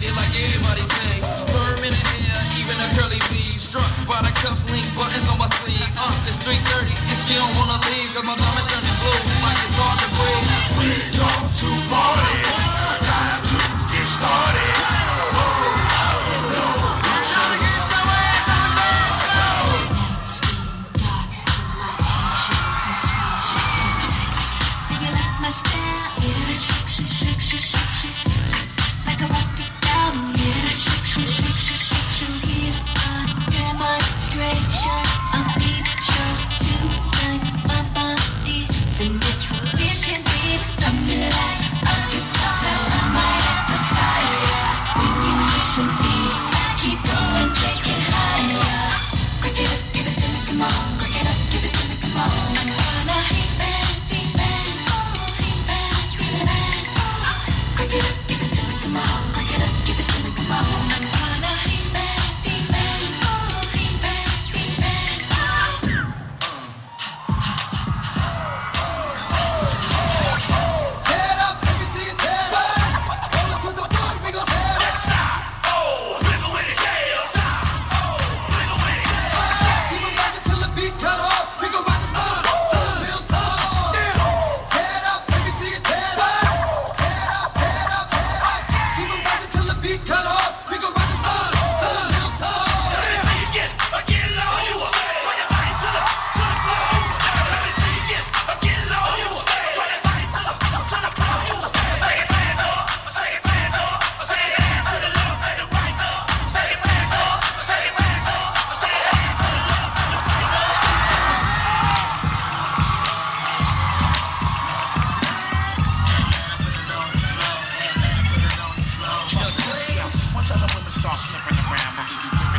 conceited like everybody say. Perm in the hair, even a curly V. Struck by the cufflink buttons on my sleeve. Uh, it's 3.30 and she don't wanna leave cause my diamond turning blue like it's hard. like slippery around, but we